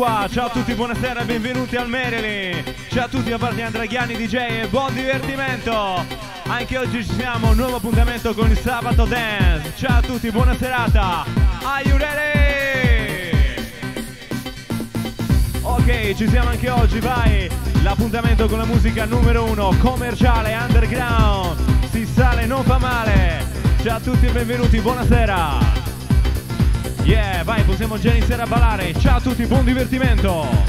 Qua, ciao a tutti, buonasera, benvenuti al Merely. Ciao a tutti da parte di Andraghiani DJ e buon divertimento. Anche oggi ci siamo, nuovo appuntamento con il Sabato Dance. Ciao a tutti, buona serata. Are you ready? Ok, ci siamo anche oggi, vai. L'appuntamento con la musica numero uno, commerciale, underground. Si sale, non fa male. Ciao a tutti e benvenuti, buonasera. Yeah, vai, possiamo già iniziare a ballare. Ciao a tutti, buon divertimento.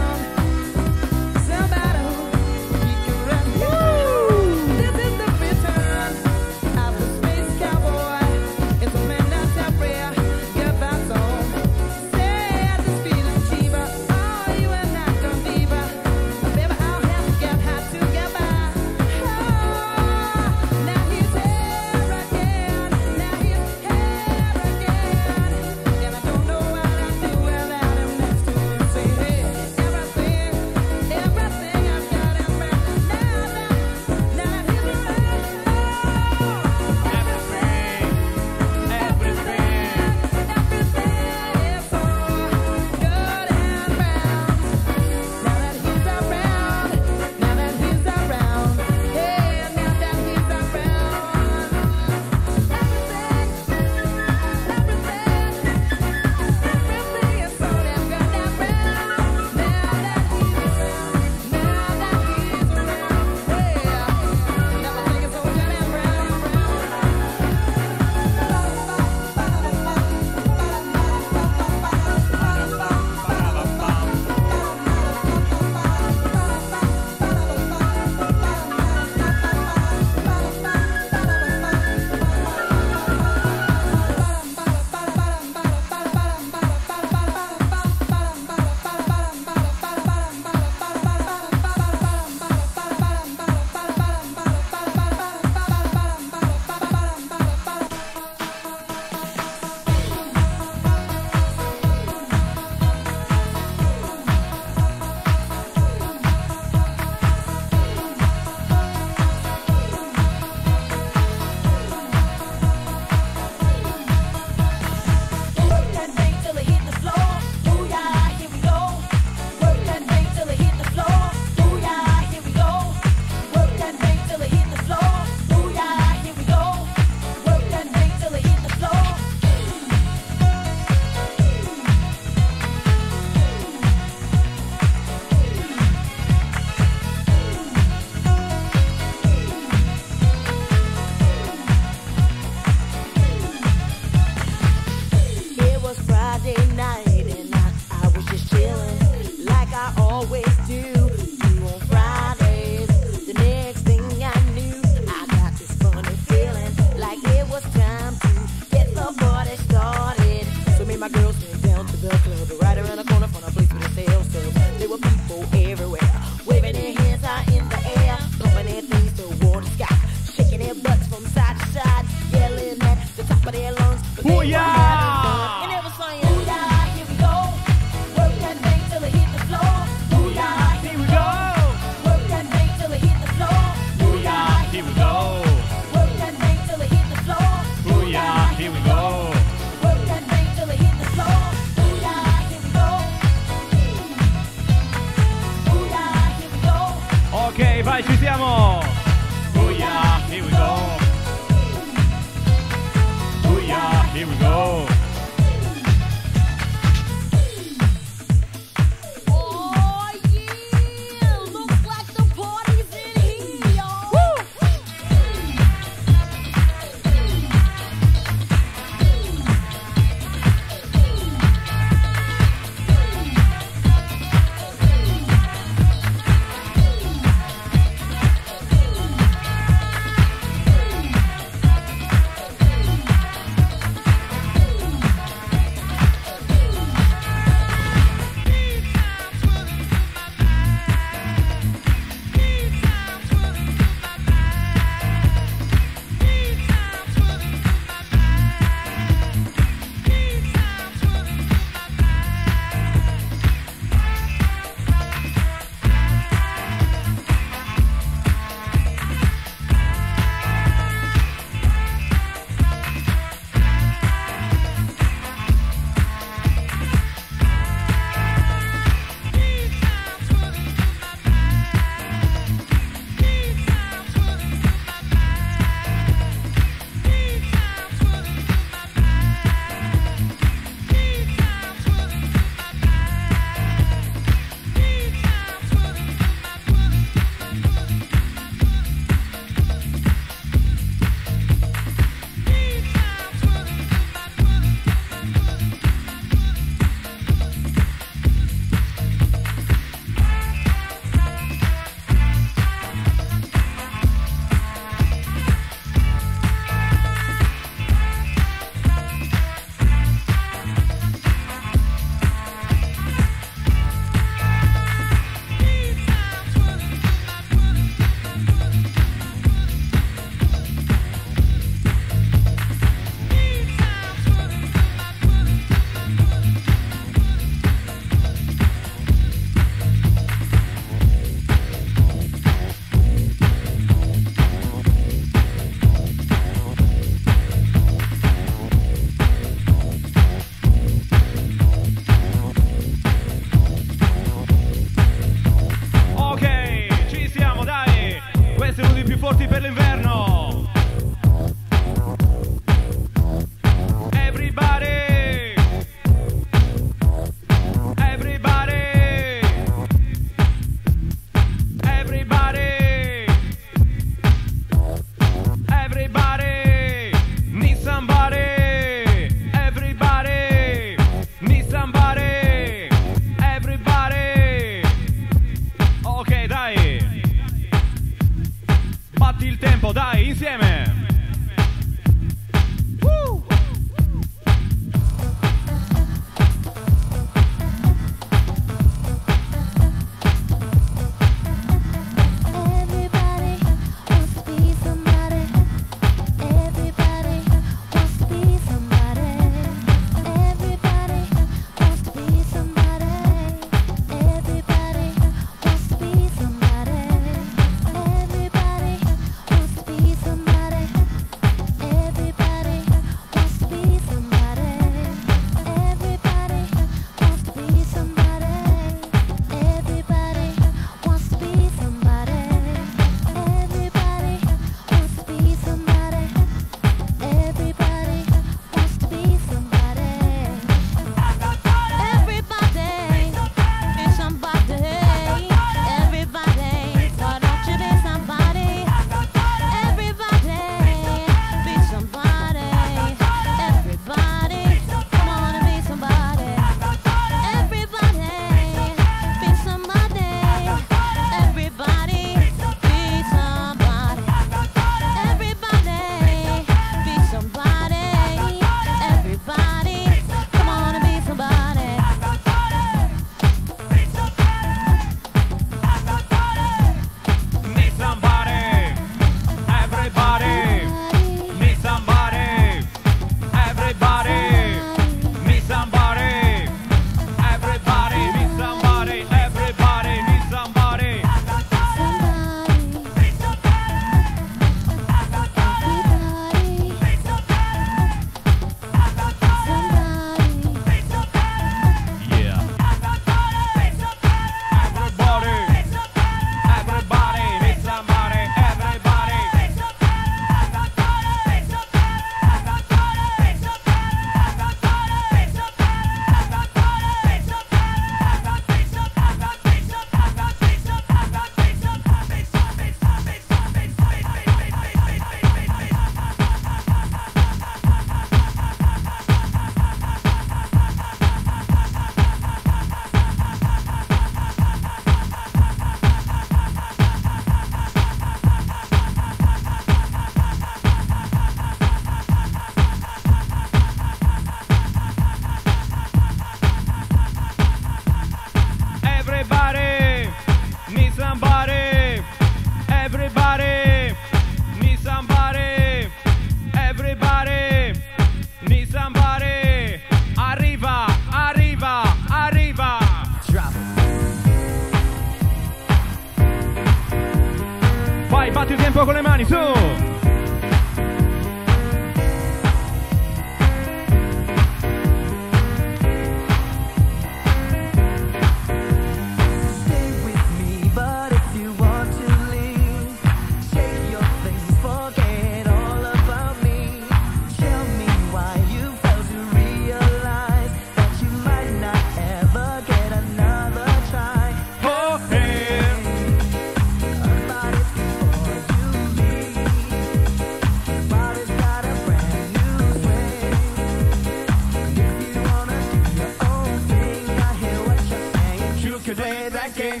okay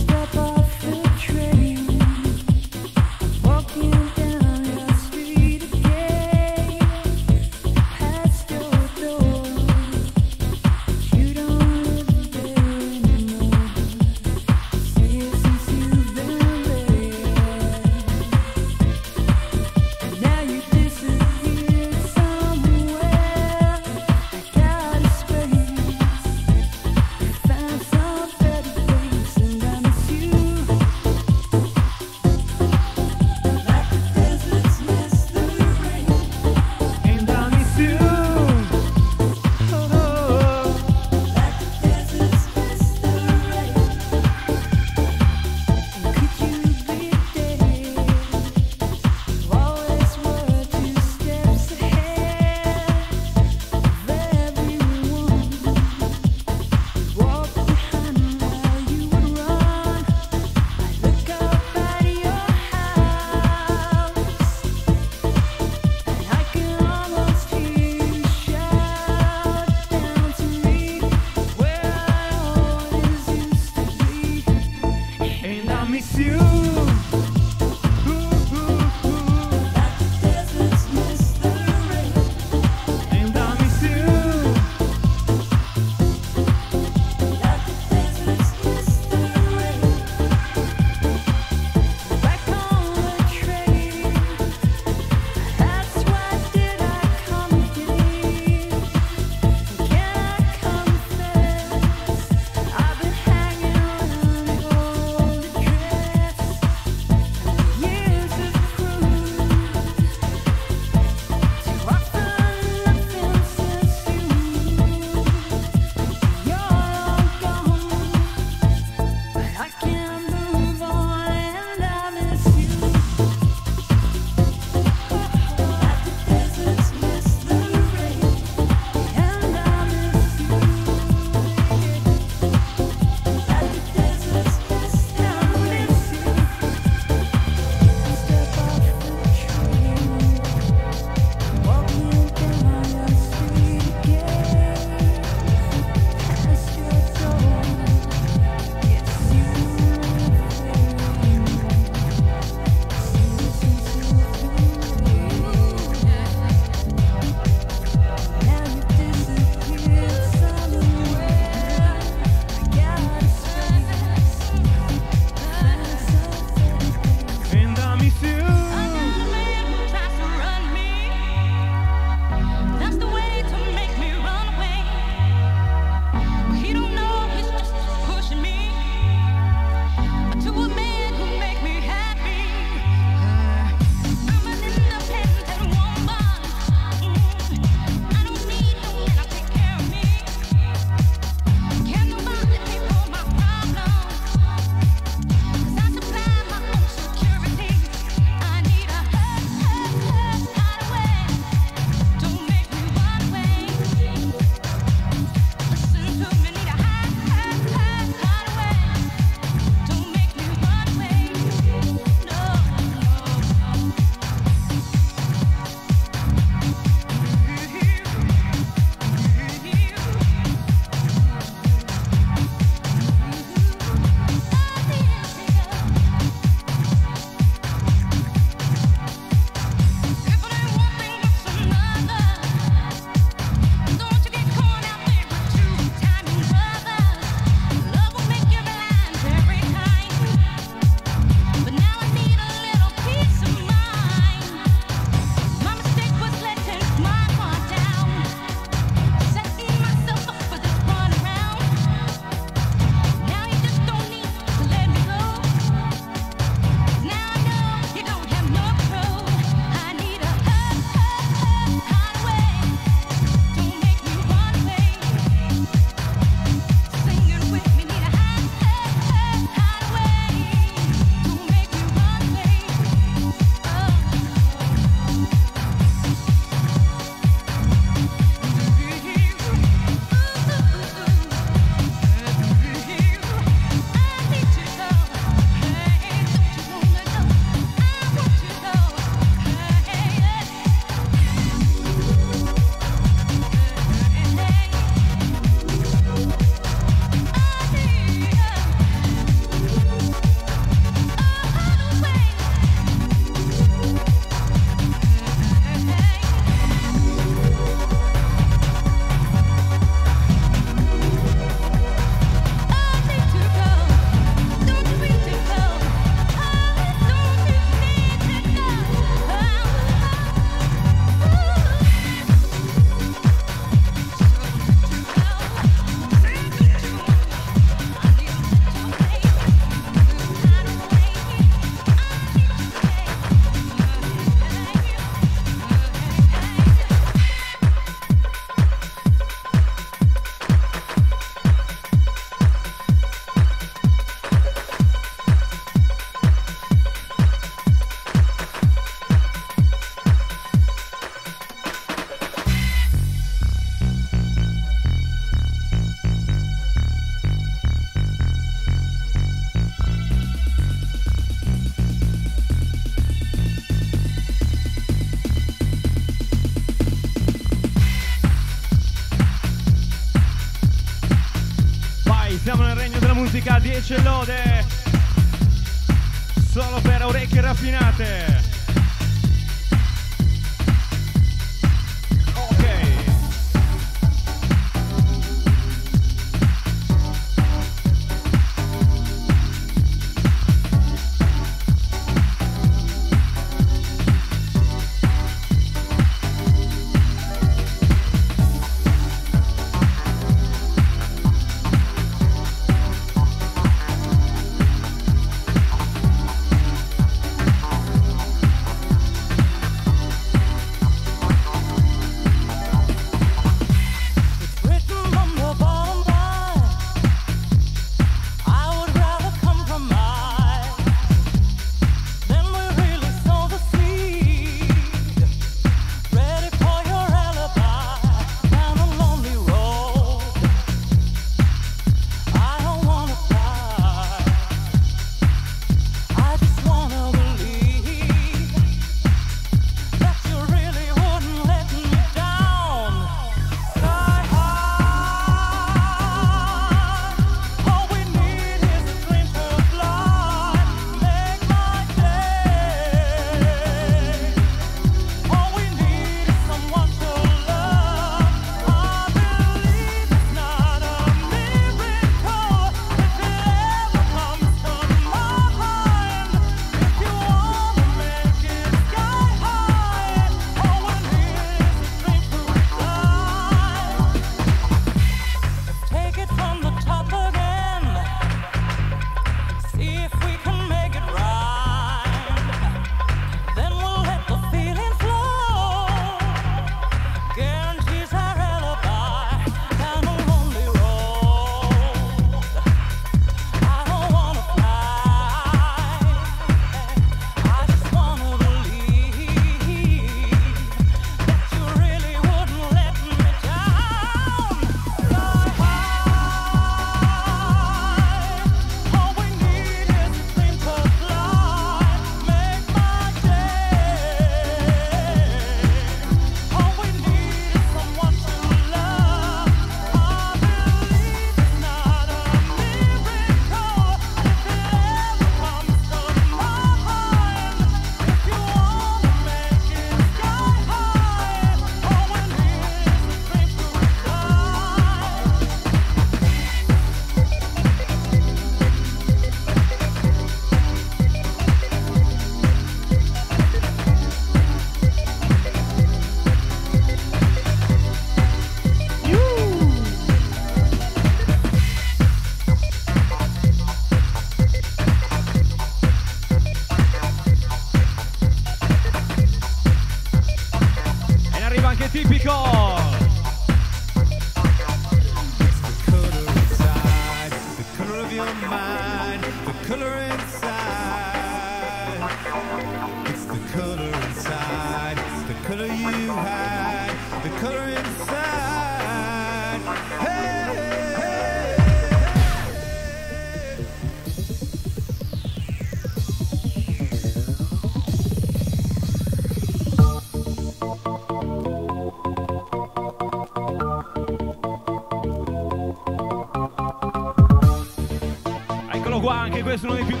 qua, anche questo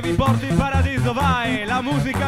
vi porto in paradiso, vai! La musica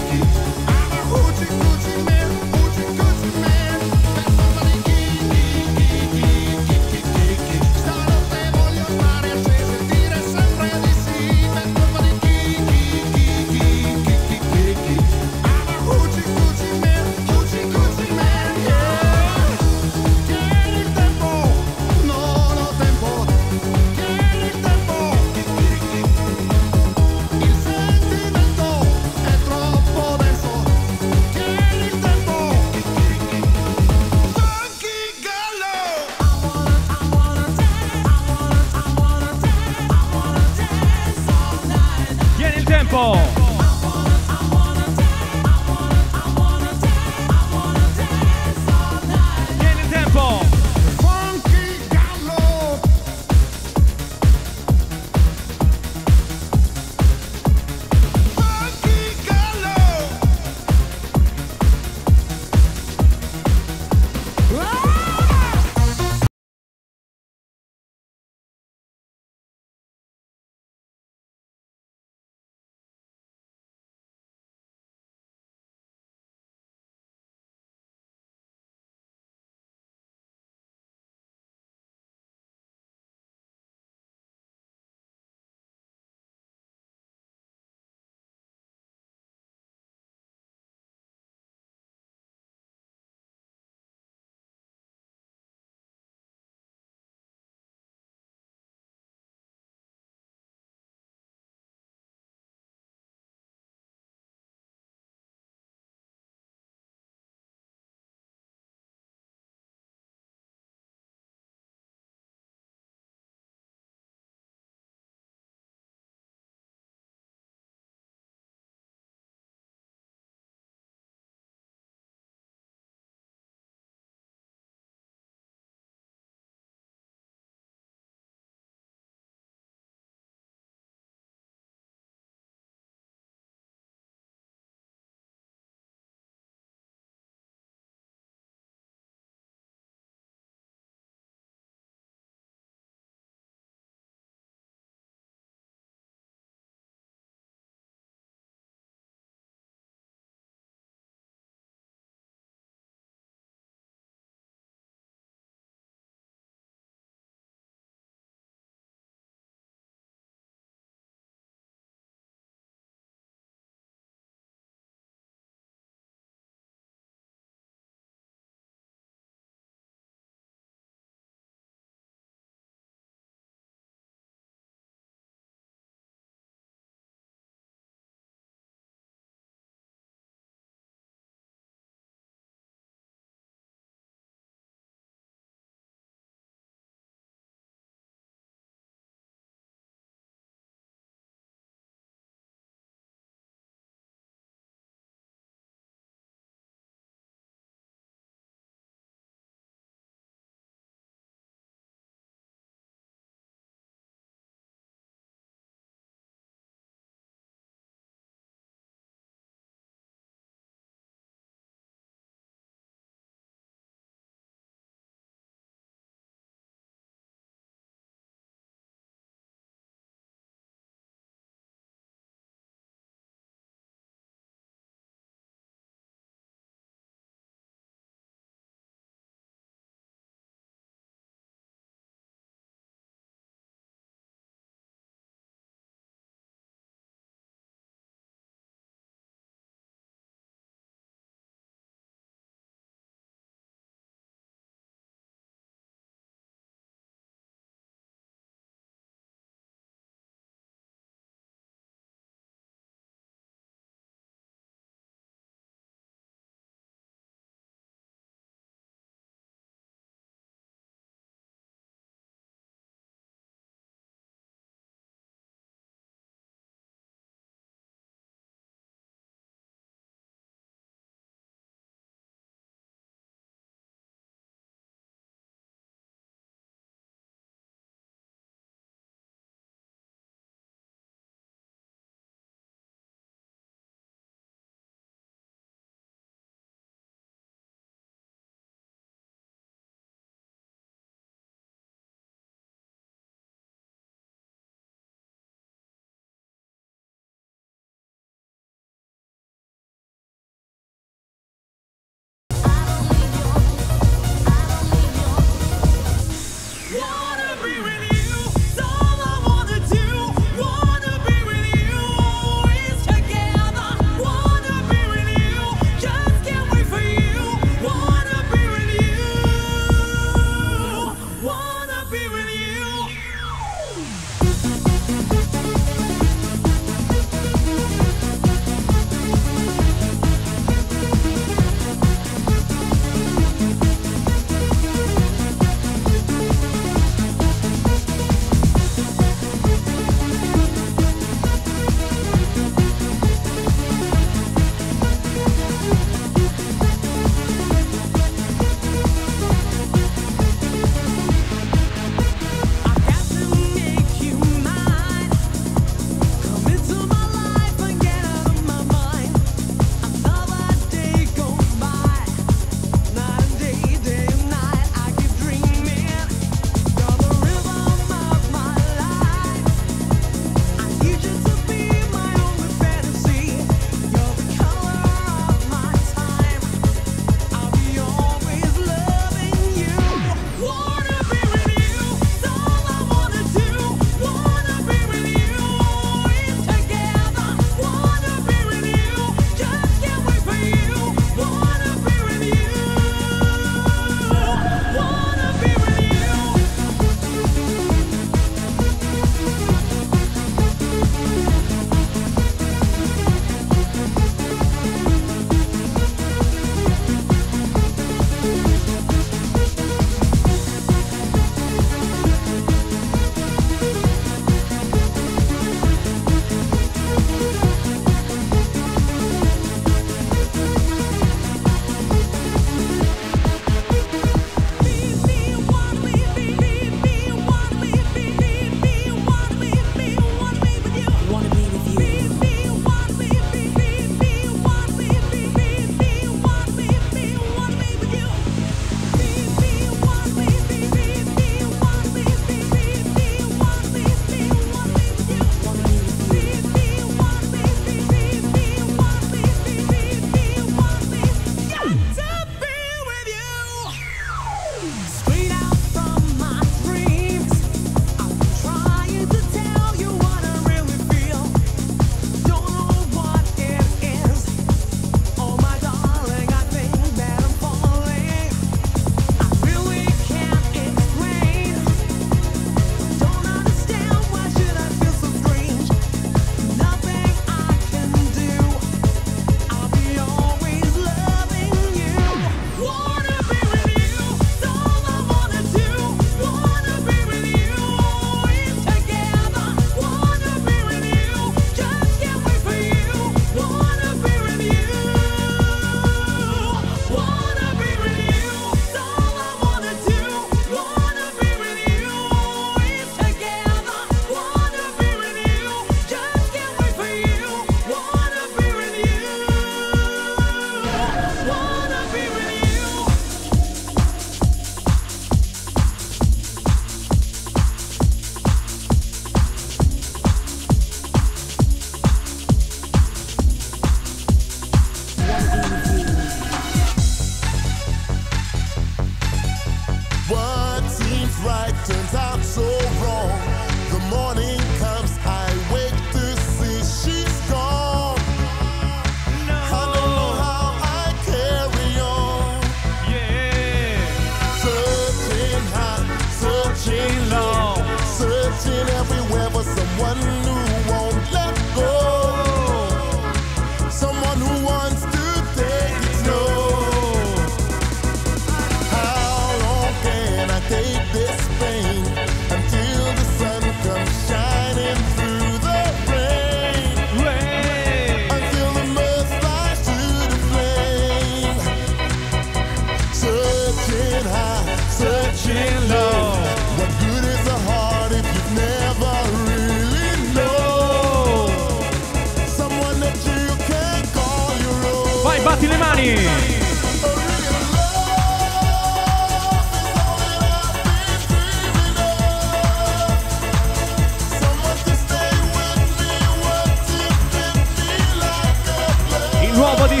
Il nuovo di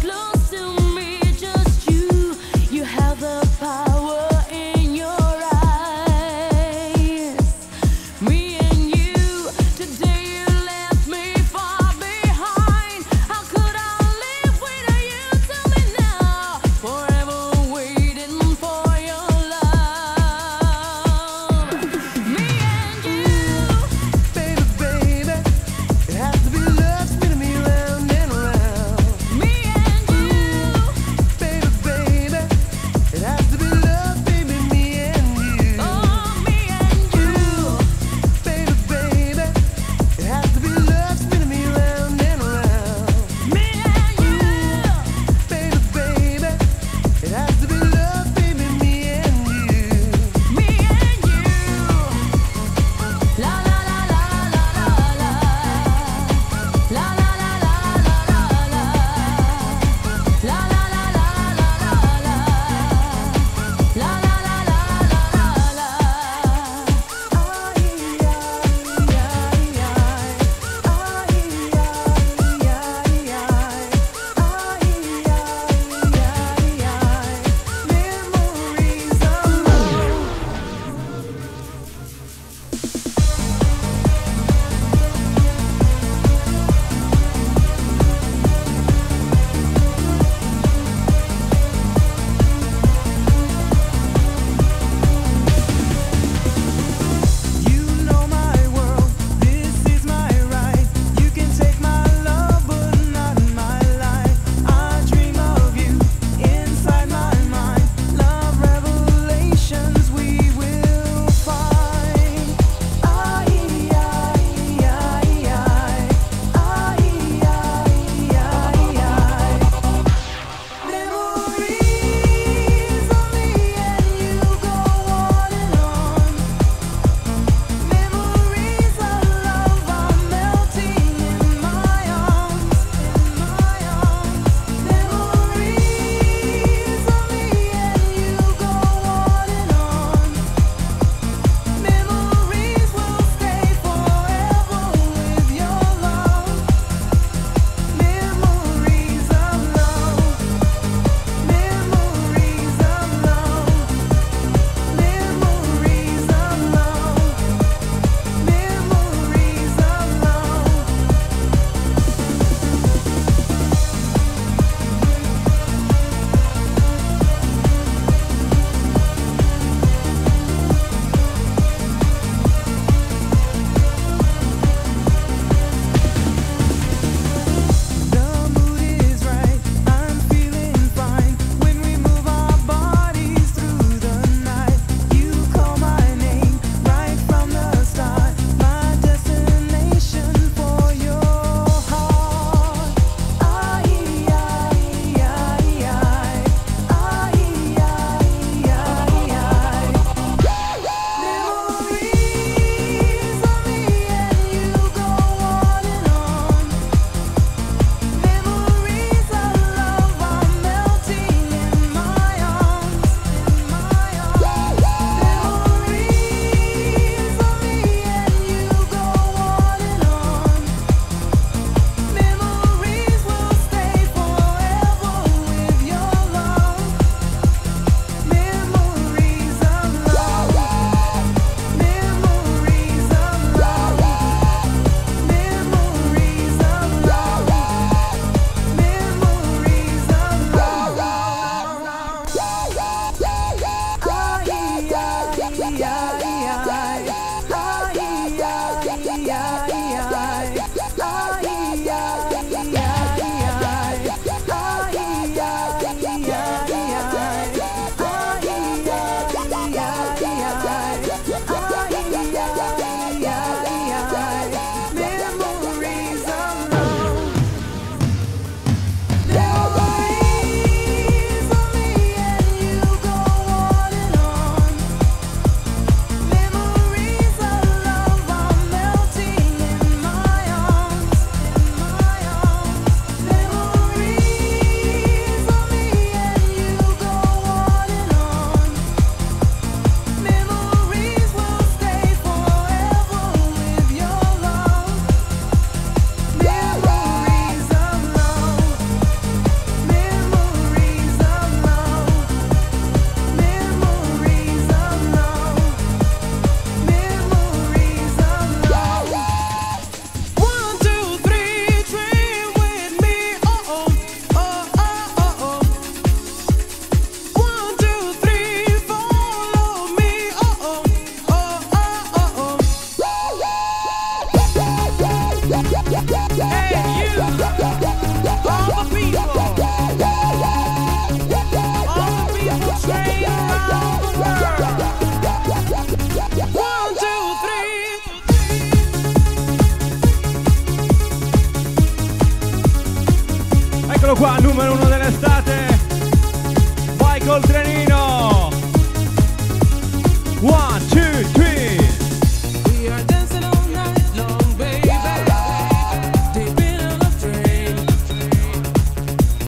close.